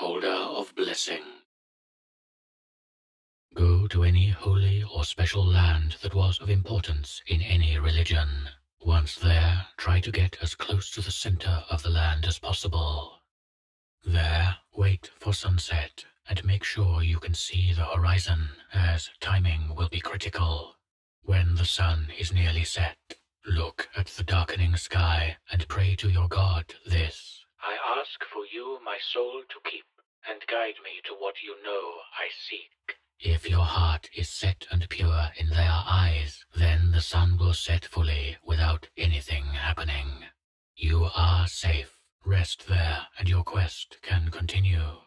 Holder of Blessing. Go to any holy or special land that was of importance in any religion. Once there, try to get as close to the center of the land as possible. There, wait for sunset and make sure you can see the horizon, as timing will be critical. When the sun is nearly set, look at the darkening sky and pray to your God this. I ask for you my soul to keep, and guide me to what you know I seek. If your heart is set and pure in their eyes, then the sun will set fully without anything happening. You are safe. Rest there, and your quest can continue.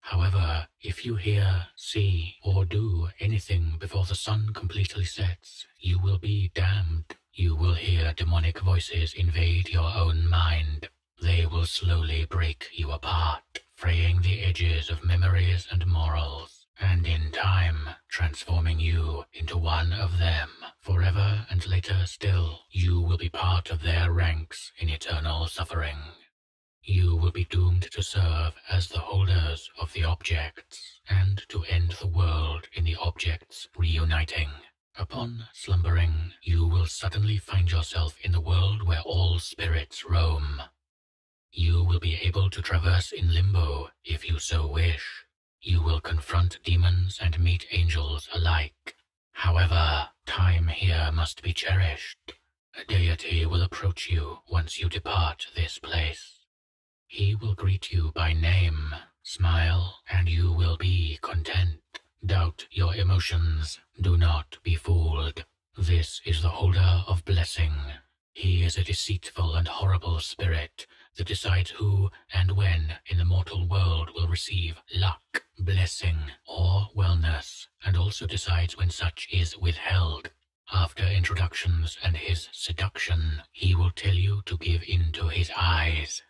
However, if you hear, see, or do anything before the sun completely sets, you will be damned. You will hear demonic voices invade your own mind. They will slowly break you apart, fraying the edges of memories and morals, and in time transforming you into one of them. Forever and later still, you will be part of their ranks in eternal suffering. You will be doomed to serve as the holders of the objects, and to end the world in the objects reuniting. Upon slumbering, you will suddenly find yourself in the world where all spirits roam. You will be able to traverse in limbo if you so wish. You will confront demons and meet angels alike. However, time here must be cherished. A deity will approach you once you depart this place. He will greet you by name, smile, and you will be content. Doubt your emotions. Do not be fooled. This is the holder of blessing. He is a deceitful and horrible spirit that decides who and when in the mortal world will receive luck, blessing, or wellness, and also decides when such is withheld. After introductions and his seduction, he will tell you to give in to his eyes.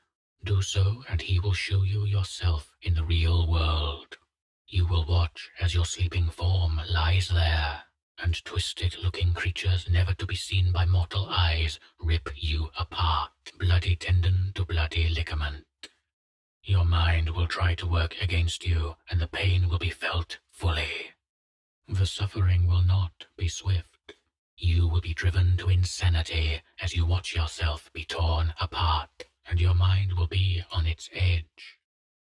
Do so, and he will show you yourself in the real world. You will watch as your sleeping form lies there, and twisted looking creatures never to be seen by mortal eyes rip you apart, bloody tendon to bloody ligament. Your mind will try to work against you, and the pain will be felt fully. The suffering will not be swift. You will be driven to insanity as you watch yourself be torn apart and your mind will be on its edge.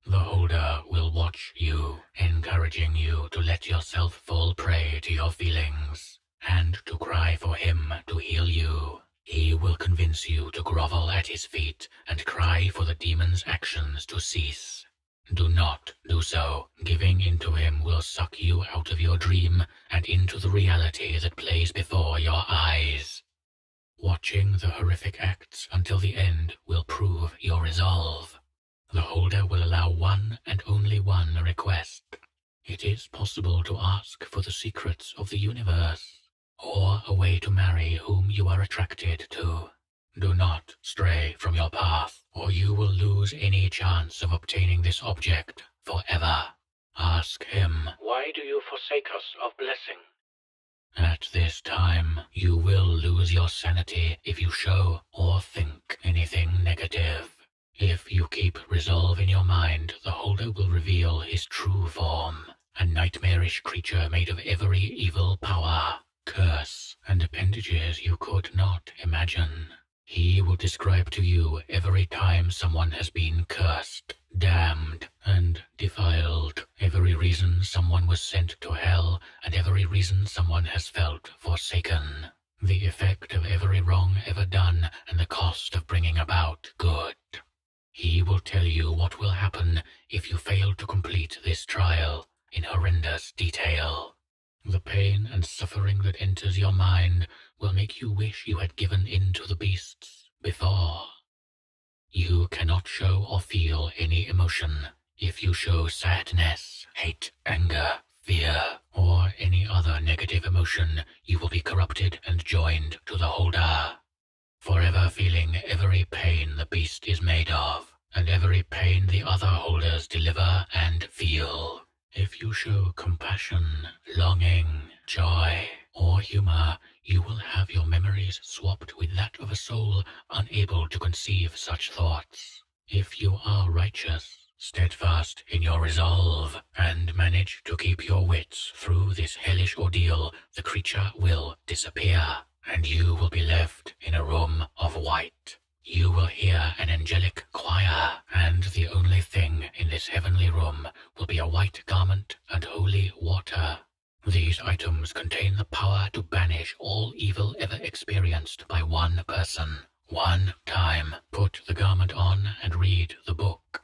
The holder will watch you, encouraging you to let yourself fall prey to your feelings, and to cry for him to heal you. He will convince you to grovel at his feet and cry for the demon's actions to cease. Do not do so. Giving in to him will suck you out of your dream and into the reality that plays before your eyes. Watching the horrific acts until the end will prove your resolve. The holder will allow one and only one request. It is possible to ask for the secrets of the universe, or a way to marry whom you are attracted to. Do not stray from your path, or you will lose any chance of obtaining this object forever. Ask him, Why do you forsake us of blessing? At this time, you will lose your sanity if you show or think anything negative. If you keep resolve in your mind, the holder will reveal his true form, a nightmarish creature made of every evil power, curse, and appendages you could not imagine. He will describe to you every time someone has been cursed, damned, and defiled, every reason someone was sent to hell, and every reason someone has felt forsaken, the effect of every wrong ever done, and the cost of bringing about good. Will tell you what will happen if you fail to complete this trial in horrendous detail. The pain and suffering that enters your mind will make you wish you had given in to the beasts before. You cannot show or feel any emotion. If you show sadness, hate, anger, fear, or any other negative emotion, you will be corrupted and joined to the holder. Forever feeling every pain the beast is made of, and every pain the other holders deliver and feel. If you show compassion, longing, joy, or humor, you will have your memories swapped with that of a soul unable to conceive such thoughts. If you are righteous, steadfast in your resolve, and manage to keep your wits through this hellish ordeal, the creature will disappear, and you will be left in a room of white. You will hear an angelic choir, and the only thing in this heavenly room will be a white garment and holy water. These items contain the power to banish all evil ever experienced by one person. One time, put the garment on and read the book.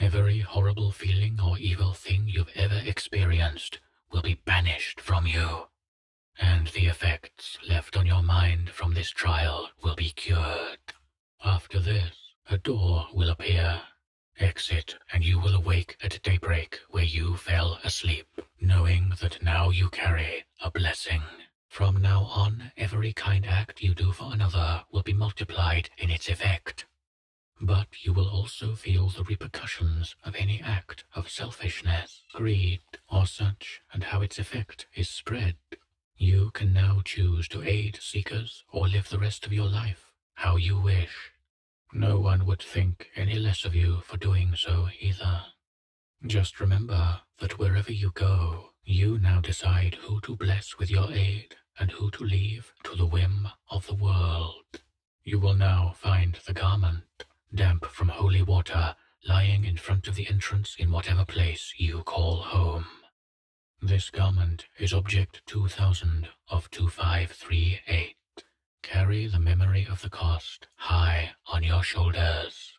Every horrible feeling or evil thing you've ever experienced will be banished from you, and the effects left on your mind from this trial will be cured. After this, a door will appear. Exit, and you will awake at daybreak where you fell asleep, knowing that now you carry a blessing. From now on, every kind act you do for another will be multiplied in its effect. But you will also feel the repercussions of any act of selfishness, greed, or such, and how its effect is spread. You can now choose to aid seekers or live the rest of your life how you wish. No one would think any less of you for doing so either. Just remember that wherever you go, you now decide who to bless with your aid and who to leave to the whim of the world. You will now find the garment, damp from holy water, lying in front of the entrance in whatever place you call home. This garment is object 2000 of 2538. Carry the memory of the cost high on your shoulders.